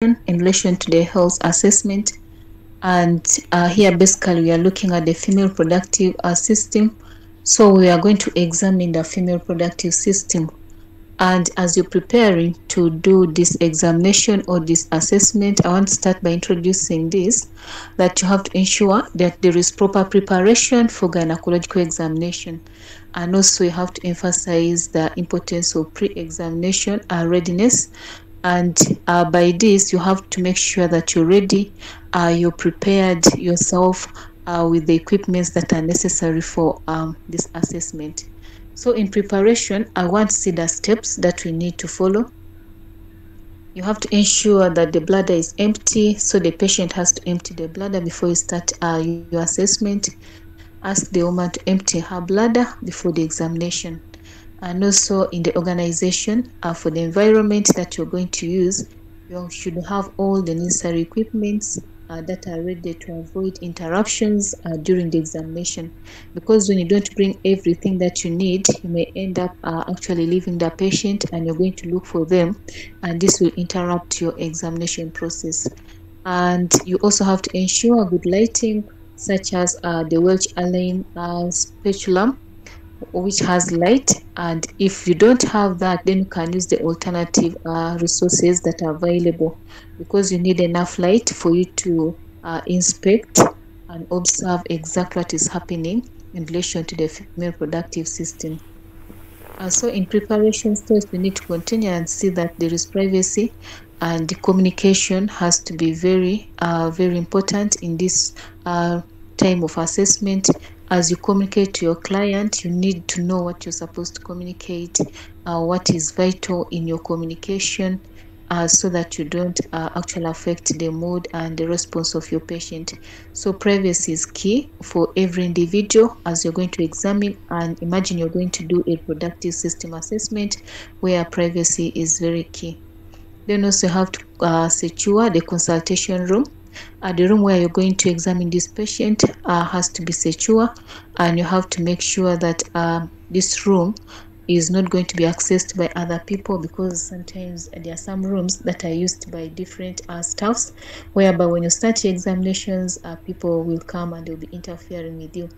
in relation to the health assessment. And uh, here, basically, we are looking at the female productive uh, system. So we are going to examine the female productive system. And as you're preparing to do this examination or this assessment, I want to start by introducing this, that you have to ensure that there is proper preparation for gynecological examination. And also you have to emphasize the importance of pre-examination uh, readiness and uh, by this you have to make sure that you're ready uh, you're prepared yourself uh, with the equipments that are necessary for um, this assessment. So in preparation i want to see the steps that we need to follow. You have to ensure that the bladder is empty so the patient has to empty the bladder before you start uh, your assessment. Ask the woman to empty her bladder before the examination and also in the organization uh, for the environment that you're going to use you should have all the necessary equipments uh, that are ready to avoid interruptions uh, during the examination. Because when you don't bring everything that you need you may end up uh, actually leaving the patient and you're going to look for them and this will interrupt your examination process. And you also have to ensure good lighting such as uh, the Welch Allyn uh, spatula which has light and if you don't have that then you can use the alternative uh, resources that are available because you need enough light for you to uh, inspect and observe exactly what is happening in relation to the female productive system. Uh, so in preparation stage we need to continue and see that there is privacy and the communication has to be very uh, very important in this uh, time of assessment as you communicate to your client you need to know what you're supposed to communicate uh, what is vital in your communication uh, so that you don't uh, actually affect the mood and the response of your patient. So privacy is key for every individual as you're going to examine and imagine you're going to do a productive system assessment where privacy is very key. Then also have to uh, secure the consultation room uh, the room where you're going to examine this patient uh, has to be secure and you have to make sure that uh, this room is not going to be accessed by other people because sometimes there are some rooms that are used by different uh, staffs whereby when you start your examinations uh, people will come and they'll be interfering with you.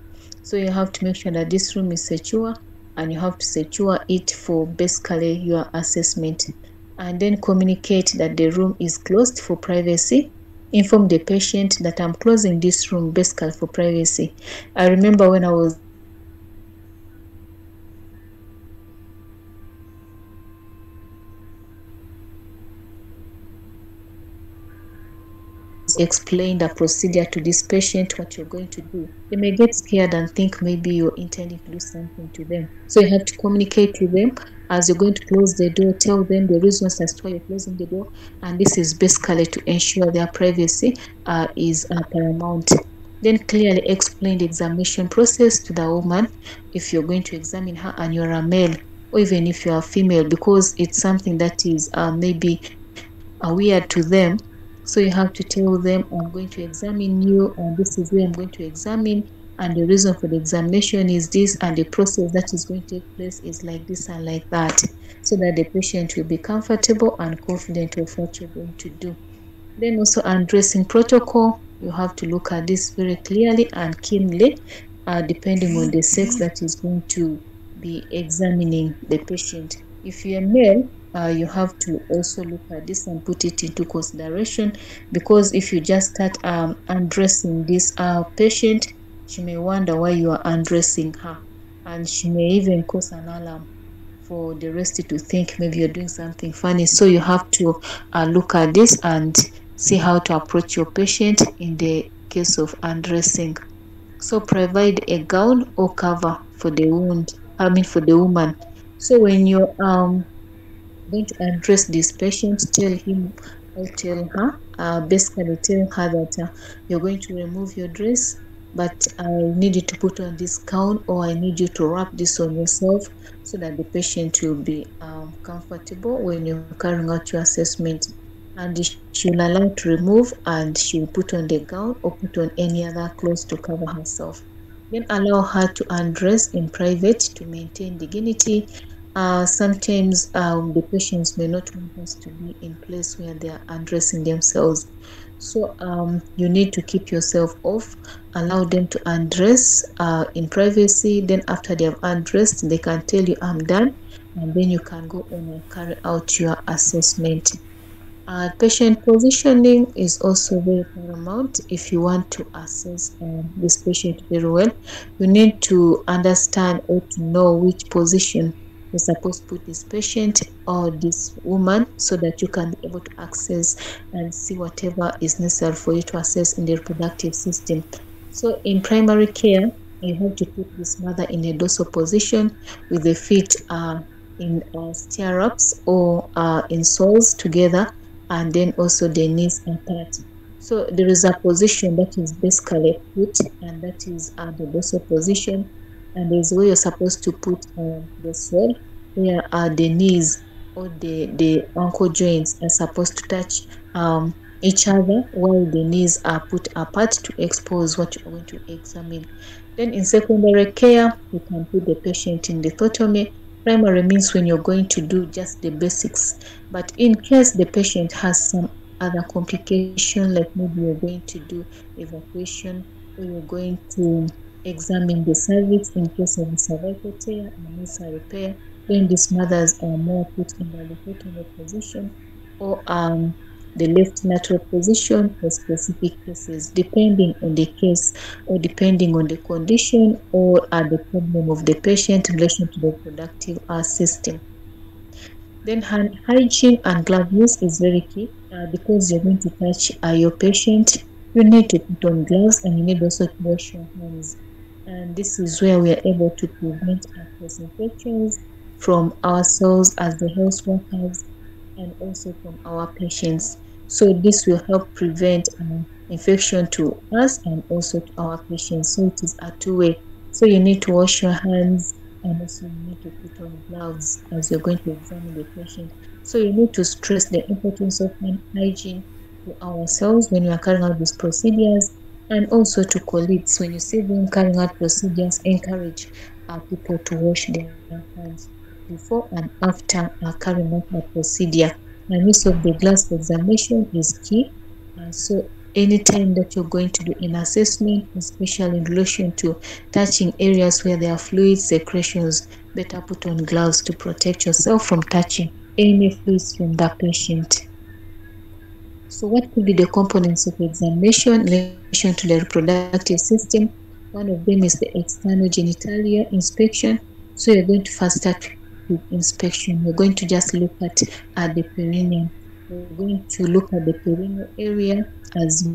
So you have to make sure that this room is secure and you have to secure it for basically your assessment. And then communicate that the room is closed for privacy inform the patient that I'm closing this room basically for privacy. I remember when I was explain the procedure to this patient what you're going to do. They may get scared and think maybe you're intending to do something to them. So you have to communicate with them as you're going to close the door tell them the reasons as to why you're closing the door. And this is basically to ensure their privacy uh, is uh, paramount. Then clearly explain the examination process to the woman if you're going to examine her and you're a male or even if you're a female because it's something that is uh, maybe uh, weird to them so you have to tell them, I'm going to examine you, and this is where I'm going to examine, and the reason for the examination is this, and the process that is going to take place is like this and like that, so that the patient will be comfortable and confident of what you're going to do. Then also undressing protocol, you have to look at this very clearly and keenly, uh, depending on the sex that is going to be examining the patient. If you're male, uh, you have to also look at this and put it into consideration because if you just start um, undressing this uh, patient she may wonder why you are undressing her and she may even cause an alarm for the rest to think maybe you're doing something funny. So you have to uh, look at this and see how to approach your patient in the case of undressing. So provide a gown or cover for the wound i mean for the woman. So when you're um going to address this patient, tell him or tell her, uh, basically tell her that uh, you're going to remove your dress, but I need you to put on this gown or I need you to wrap this on yourself so that the patient will be um, comfortable when you're carrying out your assessment. And she will allow to remove and she will put on the gown or put on any other clothes to cover herself. Then allow her to undress in private to maintain dignity uh, sometimes um, the patients may not want us to be in place where they are undressing themselves. So um, you need to keep yourself off, allow them to undress uh, in privacy. Then after they have undressed, they can tell you, I'm done. And then you can go on and carry out your assessment. Uh, patient positioning is also very paramount if you want to assess uh, this patient very well. You need to understand or to know which position you're supposed to put this patient or this woman so that you can be able to access and see whatever is necessary for you to assess in the reproductive system. So in primary care, you have to put this mother in a dorsal position with the feet uh, in uh, stirrups or uh, in soles together and then also the knees apart. So there is a position that is basically put and that is uh, the dorsal position and there's where you're supposed to put uh, the sole where uh, the knees or the, the ankle joints are supposed to touch um, each other while the knees are put apart to expose what you're going to examine. Then in secondary care, you can put the patient in lithotomy Primary means when you're going to do just the basics. But in case the patient has some other complication, like maybe you're going to do evacuation or you're going to examine the cervix in case of cervical tear and repair, then these mothers are more put in the lithotomy position or um, the left lateral position for specific cases, depending on the case or depending on the condition or uh, the problem of the patient in relation to the reproductive uh, system. Then hand hygiene and glove use is very key uh, because you're going to touch uh, your patient. You need to put on gloves and you need also to wash your hands. And this is where we are able to prevent cross infections from ourselves as the health workers and also from our patients. So this will help prevent um, infection to us and also to our patients. So it is a two-way. So you need to wash your hands and also you need to put on gloves as you're going to examine the patient. So you need to stress the importance of hand hygiene to ourselves when we are carrying out these procedures and also to colleagues when you see them carrying out procedures encourage our people to wash their hands before and after uh, carrying out the procedure. And use of the glass examination is key. Uh, so anytime that you're going to do an assessment, especially in relation to touching areas where there are fluid secretions, better put on gloves to protect yourself from touching any fluids from the patient. So what could be the components of examination in relation to the reproductive system? One of them is the external genitalia inspection. So you're going to first start with inspection. We're going to just look at, at the perineum. We're going to look at the perineal area as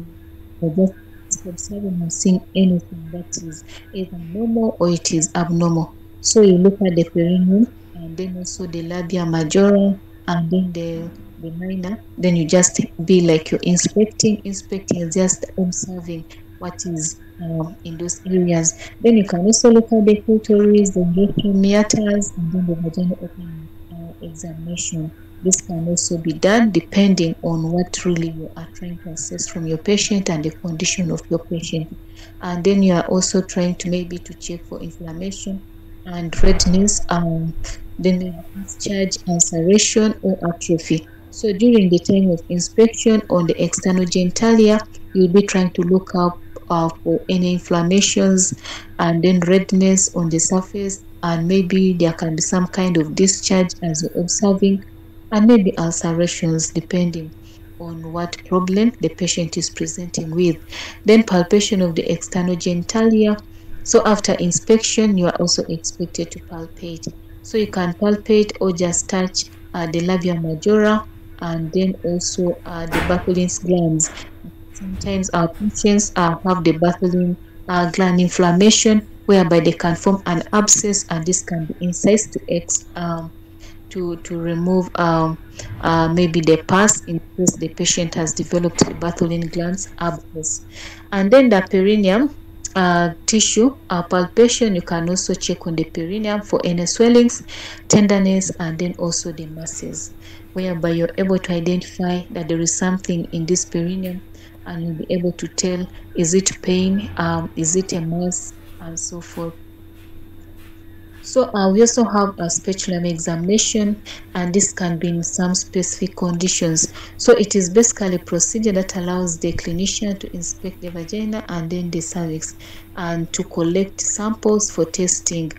we're just observing or seeing anything that is either normal or it is abnormal. So you look at the perineum and then also the labia majora and then the the minor then you just be like you're inspecting inspecting just observing what is um, in those areas. Then you can also look at the clitoris, the meatus, and then the vaginal opening uh, examination. This can also be done depending on what really you are trying to assess from your patient and the condition of your patient. And then you are also trying to maybe to check for inflammation and redness, um, then discharge, ulceration, or atrophy. So during the time of inspection on the external genitalia, you'll be trying to look up uh, for any inflammations and then redness on the surface and maybe there can be some kind of discharge as you're observing and maybe ulcerations depending on what problem the patient is presenting with. Then palpation of the external genitalia. So after inspection, you are also expected to palpate. So you can palpate or just touch uh, the labia majora and then also uh, the Bartholin's glands Sometimes our patients uh, have the Bartholin uh, gland inflammation, whereby they can form an abscess, and this can be incised to X um, to to remove um, uh, maybe the pus in case the patient has developed the Bartholin glands abscess, and then the perineum. Uh, tissue uh, palpation you can also check on the perineum for any swellings tenderness and then also the masses whereby you're able to identify that there is something in this perineum and you'll be able to tell is it pain um, is it a mass and so forth So uh, we also have a speculum examination and this can be in some specific conditions. So it is basically a procedure that allows the clinician to inspect the vagina and then the cervix and to collect samples for testing.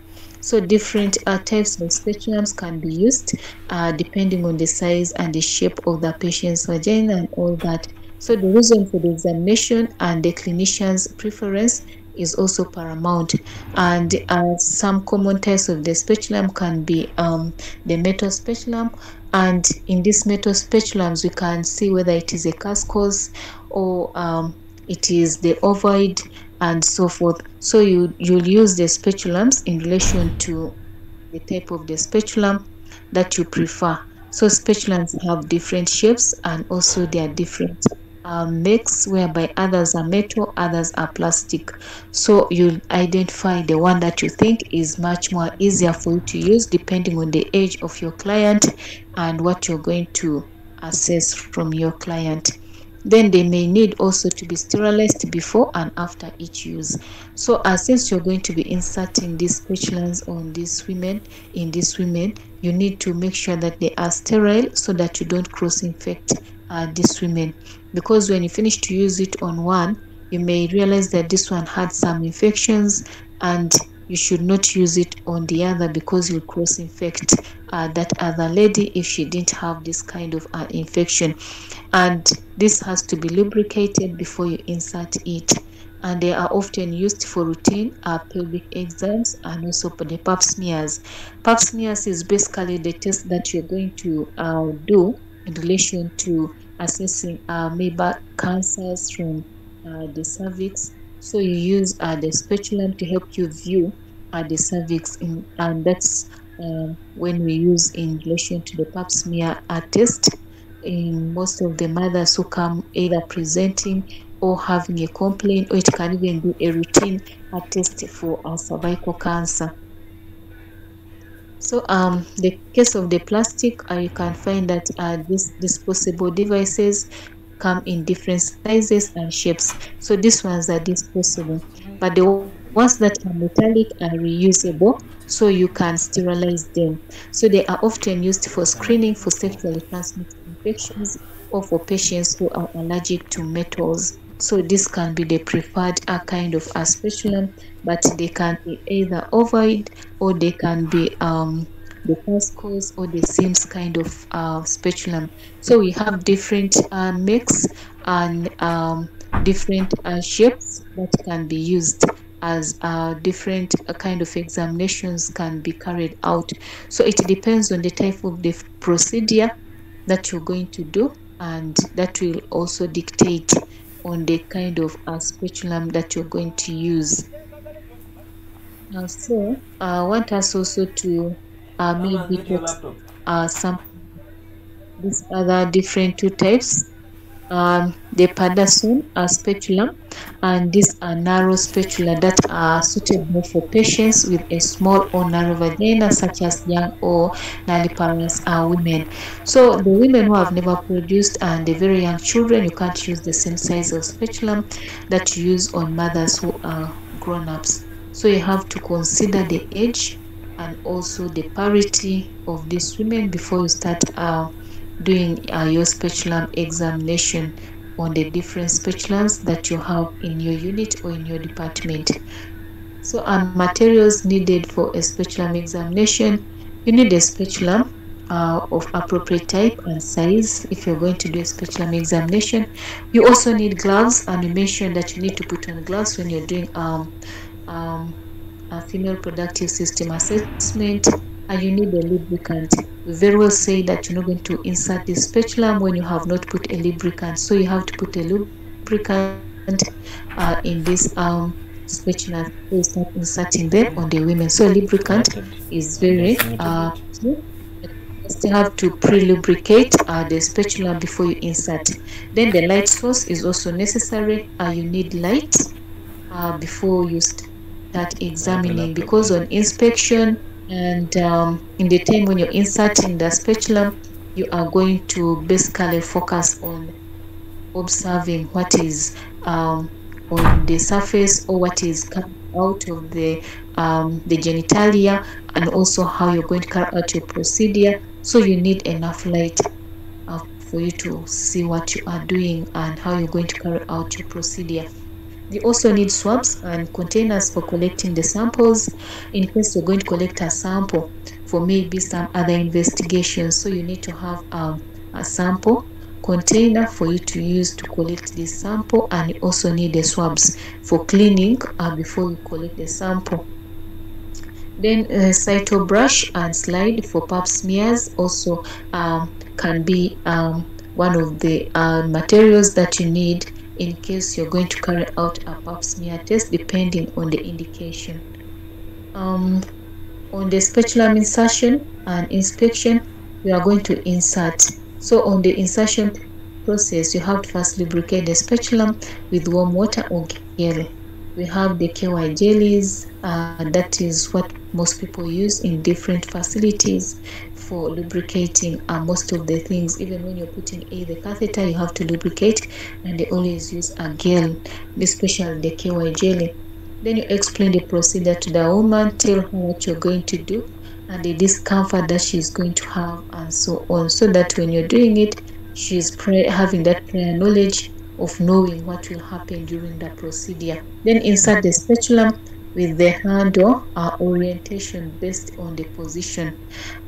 So different uh, types of speculums can be used uh, depending on the size and the shape of the patient's vagina and all that. So the reason for the examination and the clinician's preference is also paramount. And uh, some common types of the speculum can be um, the metal speculum and in these metal speculums we can see whether it is a Cusco's or um, it is the ovoid and so forth. So you you'll use the speculums in relation to the type of the speculum that you prefer. So speculums have different shapes and also they are different um, mix whereby others are metal, others are plastic. So you'll identify the one that you think is much more easier for you to use depending on the age of your client and what you're going to assess from your client then they may need also to be sterilized before and after each use. So uh, since you're going to be inserting these speculums on these women in these women you need to make sure that they are sterile so that you don't cross infect uh, these women. Because when you finish to use it on one you may realize that this one had some infections and you should not use it on the other because you'll cross infect uh, that other lady if she didn't have this kind of uh, infection. And this has to be lubricated before you insert it. And they are often used for routine uh, pelvic exams and also for the pap smears. Pap smears is basically the test that you're going to uh, do in relation to assessing uh, maybe cancers from uh, the cervix. So you use uh, the speculum to help you view uh, the cervix in, and that's uh, when we use in relation to the pap smear test in most of the mothers who come either presenting or having a complaint or it can even be a routine test for uh, cervical cancer. So um, the case of the plastic, uh, you can find that uh, these disposable devices come in different sizes and shapes. So these ones are disposable, but the ones that are metallic are reusable, so you can sterilize them. So they are often used for screening for sexually transmitted infections or for patients who are allergic to metals. So this can be the preferred kind of a speculum, but they can be either ovoid or they can be um, the Cusco's or the Sims kind of uh, speculum. So we have different uh, mix and um, different uh, shapes that can be used as uh, different uh, kind of examinations can be carried out. So it depends on the type of the procedure that you're going to do and that will also dictate on the kind of uh, speculum that you're going to use. Uh, so I want us also to uh, maybe talk uh, some these other different two types um, the Pederson uh, speculum and these are narrow spatula that are suitable for patients with a small or narrow vagina such as young or nulliparous uh, women. So the women who have never produced and the very young children, you can't use the same size of speculum that you use on mothers who are grown-ups. So you have to consider the age and also the parity of these women before you start uh, doing uh, your speculum examination on the different speculums that you have in your unit or in your department. So um, materials needed for a speculum examination, you need a speculum uh, of appropriate type and size if you're going to do a speculum examination. You also need gloves and you mentioned that you need to put on gloves when you're doing um, um, a female reproductive system assessment and you need a lubricant. Very well say that you're not going to insert the speculum when you have not put a lubricant. So you have to put a lubricant uh, in this um, spatula. So start inserting them on the women. So lubricant is very uh, you still have to pre-lubricate uh, the spatula before you insert. Then the light source is also necessary. Uh, you need light uh, before you start examining because on inspection and um, in the time when you're inserting the speculum you are going to basically focus on observing what is um, on the surface or what is coming out of the um, the genitalia and also how you're going to carry out your procedure. So you need enough light uh, for you to see what you are doing and how you're going to carry out your procedure you also need swabs and containers for collecting the samples in case you're going to collect a sample. For maybe some other investigations so you need to have um, a sample container for you to use to collect this sample and you also need the swabs for cleaning uh, before you collect the sample. Then uh, cyto brush and slide for pap smears also um, can be um, one of the uh, materials that you need in case you're going to carry out a pap smear test depending on the indication. Um, on the speculum insertion and inspection, we are going to insert. So on the insertion process, you have to first lubricate the speculum with warm water or gel. We have the KY jellies, uh, that is what most people use in different facilities for lubricating uh, most of the things. Even when you're putting a the catheter you have to lubricate and they always use a gel especially the KY jelly. Then you explain the procedure to the woman tell her what you're going to do and the discomfort that she's going to have and so on. So that when you're doing it she's having that prior knowledge of knowing what will happen during the procedure. Then insert the speculum with the handle uh, orientation based on the position.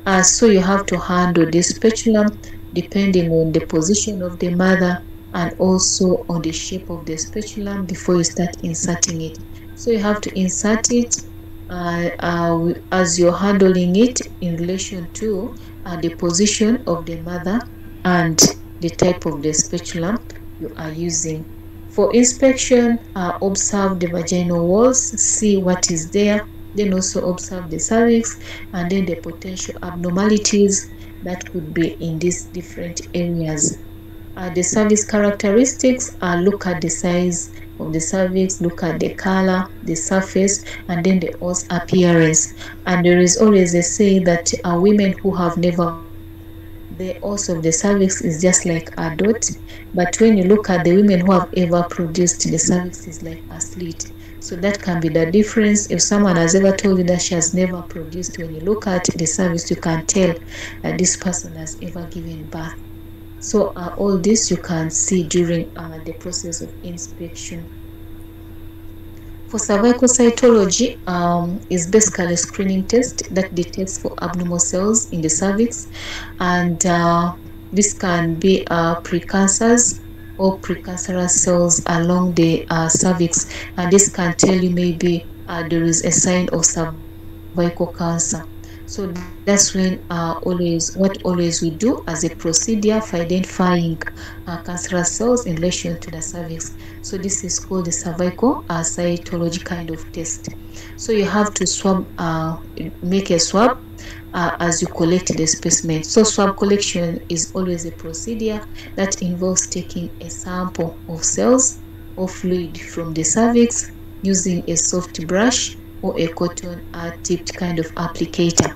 Uh, so you have to handle the speculum depending on the position of the mother and also on the shape of the speculum before you start inserting it. So you have to insert it uh, uh, as you're handling it in relation to uh, the position of the mother and the type of the speculum you are using. For inspection, uh, observe the vaginal walls, see what is there, then also observe the cervix and then the potential abnormalities that could be in these different areas. Uh, the cervix characteristics, uh, look at the size of the cervix, look at the color, the surface, and then the os appearance. And there is always a say that uh, women who have never the os of the cervix is just like a dot but when you look at the women who have ever produced the cervix is like a slit. So that can be the difference. If someone has ever told you that she has never produced when you look at the cervix you can tell that this person has ever given birth. So uh, all this you can see during uh, the process of inspection for cervical cytology um, is basically a screening test that detects for abnormal cells in the cervix. And uh, this can be uh, precancers or precancerous cells along the uh, cervix. And this can tell you maybe uh, there is a sign of cervical cancer so that's when uh, always what always we do as a procedure for identifying uh, cancerous cells in relation to the cervix. So this is called the cervical uh, cytology kind of test. So you have to swab uh, make a swab uh, as you collect the specimen. So swab collection is always a procedure that involves taking a sample of cells or fluid from the cervix using a soft brush or a cotton uh, tipped kind of applicator.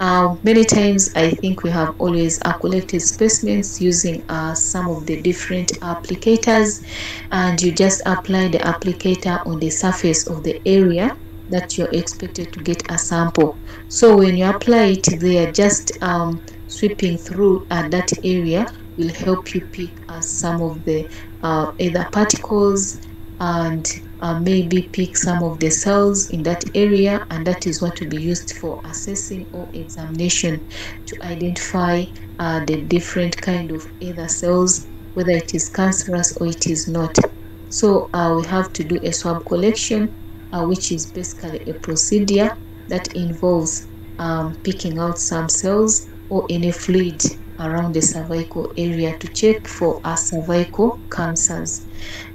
Uh, many times I think we have always uh, collected specimens using uh, some of the different applicators and you just apply the applicator on the surface of the area that you're expected to get a sample. So when you apply it there, just um, sweeping through uh, that area will help you pick uh, some of the uh, either particles and uh, maybe pick some of the cells in that area and that is what will be used for assessing or examination to identify uh, the different kind of either cells whether it is cancerous or it is not. So uh, we have to do a swab collection uh, which is basically a procedure that involves um, picking out some cells or any fluid around the cervical area to check for a cervical cancers.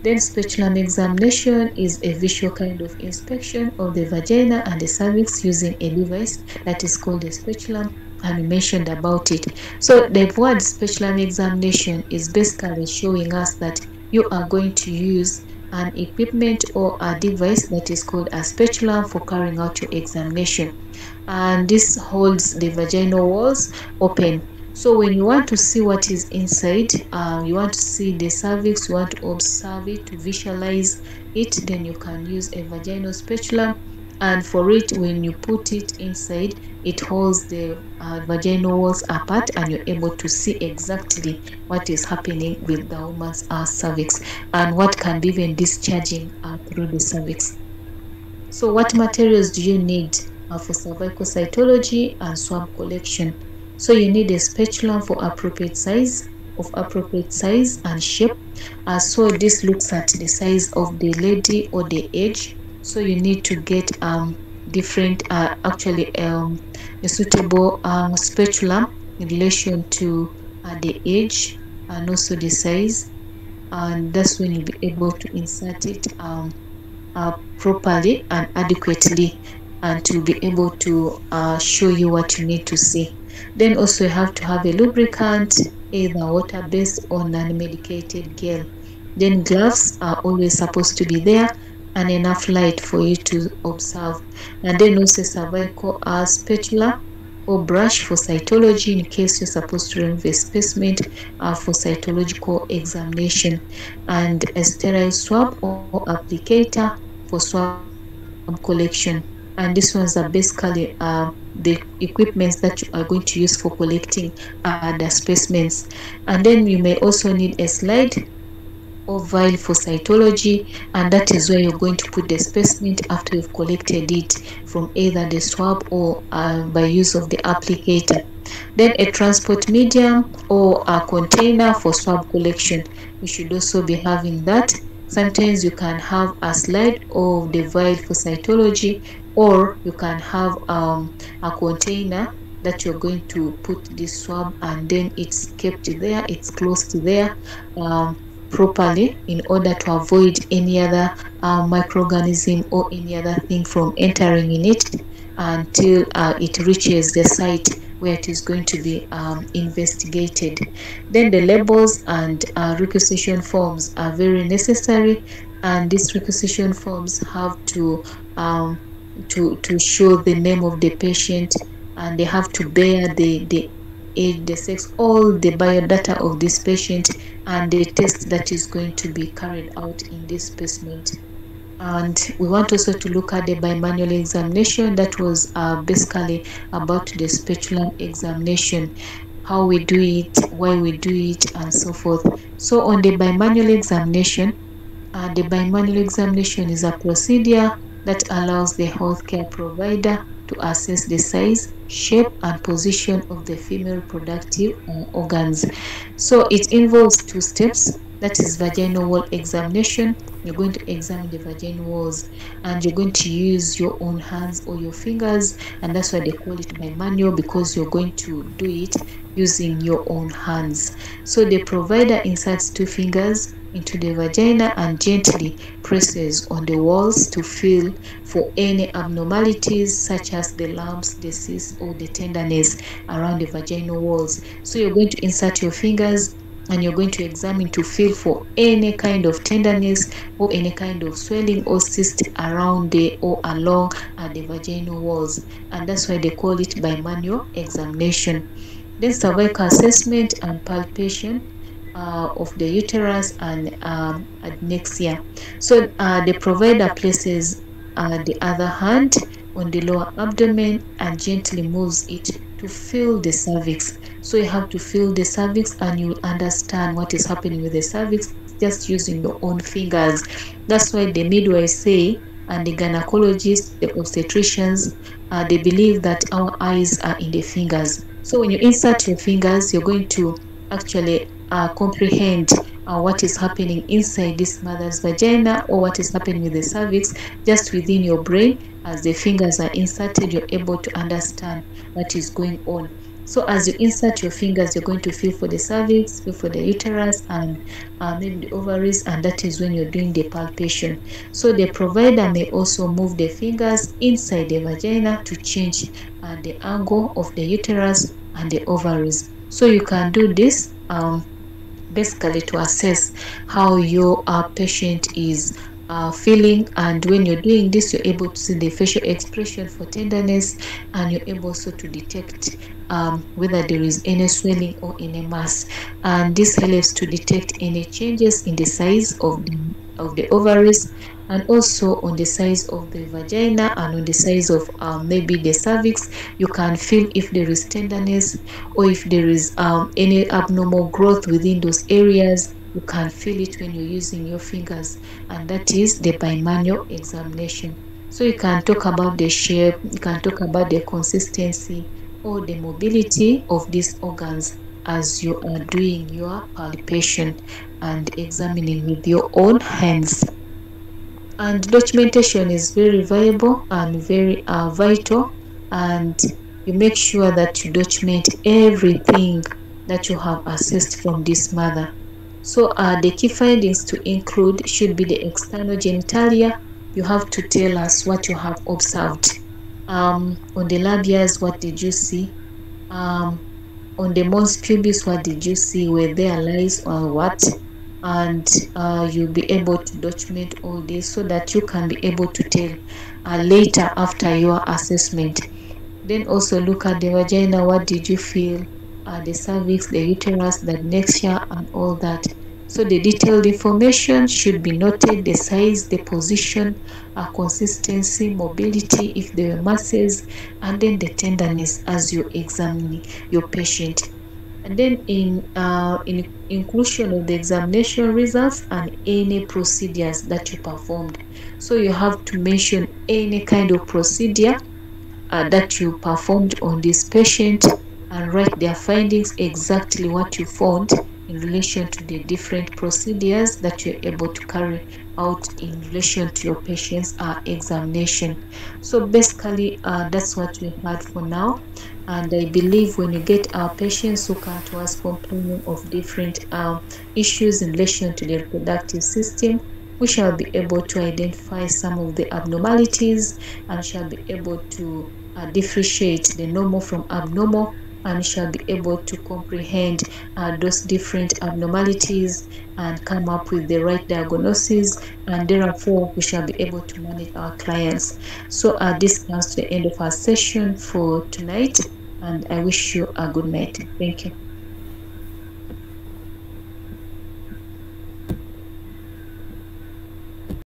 Then speculum examination is a visual kind of inspection of the vagina and the cervix using a device that is called a speculum and we mentioned about it. So the word speculum examination is basically showing us that you are going to use an equipment or a device that is called a speculum for carrying out your examination and this holds the vaginal walls open so when you want to see what is inside uh, you want to see the cervix you want to observe it to visualize it then you can use a vaginal spatula. And for it when you put it inside it holds the uh, vaginal walls apart and you're able to see exactly what is happening with the woman's uh, cervix and what can be even discharging uh, through the cervix. So what materials do you need uh, for cervical cytology and swab collection so you need a spatula for appropriate size of appropriate size and shape. Uh, so this looks at the size of the lady or the age. So you need to get um different uh, actually um a suitable um, spatula in relation to uh, the age and also the size. And that's when you'll be able to insert it um, uh, properly and adequately. And to be able to uh, show you what you need to see then also you have to have a lubricant, either water-based or non-medicated gel. Then gloves are always supposed to be there and enough light for you to observe. And then also cervical uh, spatula or brush for cytology in case you're supposed to remove a specimen uh, for cytological examination and a sterile swab or applicator for swab collection and these ones are basically uh, the equipments that you are going to use for collecting uh, the specimens. And then you may also need a slide or vial for cytology and that is where you're going to put the specimen after you've collected it from either the swab or uh, by use of the applicator. Then a transport medium or a container for swab collection. You should also be having that. Sometimes you can have a slide of the vial for cytology or you can have um, a container that you're going to put this swab and then it's kept there it's closed there um, properly in order to avoid any other uh, microorganism or any other thing from entering in it until uh, it reaches the site where it is going to be um, investigated. Then the labels and uh, requisition forms are very necessary and these requisition forms have to um, to, to show the name of the patient and they have to bear the, the age, the sex, all the biodata of this patient and the test that is going to be carried out in this specimen. And we want also to look at the bimanual examination that was uh, basically about the spatula examination, how we do it, why we do it, and so forth. So on the bimanual examination, uh, the bimanual examination is a procedure that allows the healthcare provider to assess the size, shape, and position of the female reproductive organs. So it involves two steps. That is vaginal wall examination. You're going to examine the vaginal walls and you're going to use your own hands or your fingers and that's why they call it bimanual because you're going to do it using your own hands. So the provider inserts two fingers into the vagina and gently presses on the walls to feel for any abnormalities such as the lumps, the cysts, or the tenderness around the vaginal walls. So you're going to insert your fingers and you're going to examine to feel for any kind of tenderness or any kind of swelling or cyst around the or along uh, the vaginal walls. And that's why they call it bimanual examination. Then cervical assessment and palpation uh, of the uterus and um, adnexa. So uh, the provider places uh, the other hand on the lower abdomen and gently moves it to feel the cervix. So you have to feel the cervix and you understand what is happening with the cervix just using your own fingers. That's why the midwives say and the gynecologists, the obstetricians, uh, they believe that our eyes are in the fingers. So when you insert your fingers, you're going to actually uh, comprehend uh, what is happening inside this mother's vagina or what is happening with the cervix just within your brain as the fingers are inserted you're able to understand what is going on. So as you insert your fingers you're going to feel for the cervix feel for the uterus and uh, maybe the ovaries and that is when you're doing the palpation. So the provider may also move the fingers inside the vagina to change uh, the angle of the uterus and the ovaries. So you can do this um, basically to assess how your uh, patient is uh, feeling. And when you're doing this you're able to see the facial expression for tenderness and you're able also to detect um, whether there is any swelling or any mass. And this helps to detect any changes in the size of the, of the ovaries and also on the size of the vagina and on the size of um, maybe the cervix. You can feel if there is tenderness or if there is um, any abnormal growth within those areas. You can feel it when you're using your fingers and that is the bimanual examination. So you can talk about the shape you can talk about the consistency or the mobility of these organs as you are doing your palpation and examining with your own hands. And documentation is very valuable and very uh, vital and you make sure that you document everything that you have assessed from this mother. So uh, the key findings to include should be the external genitalia. You have to tell us what you have observed. Um, on the labias what did you see? Um, on the mons pubis what did you see? Were there lice or what and uh, you'll be able to document all this so that you can be able to tell uh, later after your assessment. Then also look at the vagina. What did you feel? Uh, the cervix the uterus the nexia and all that. So the detailed information should be noted. The size the position uh, consistency mobility if there are masses and then the tenderness as you examine your patient and then in uh, in inclusion of the examination results and any procedures that you performed. So you have to mention any kind of procedure uh, that you performed on this patient and write their findings exactly what you found in relation to the different procedures that you're able to carry out in relation to your patient's uh, examination. So basically uh, that's what we had for now. And I believe when you get our patients who come to us complaining of different um, issues in relation to the reproductive system, we shall be able to identify some of the abnormalities and shall be able to uh, differentiate the normal from abnormal and shall be able to comprehend uh, those different abnormalities and come up with the right diagnosis. And therefore we shall be able to manage our clients. So uh, this comes to the end of our session for tonight and i wish you a good night. Thank you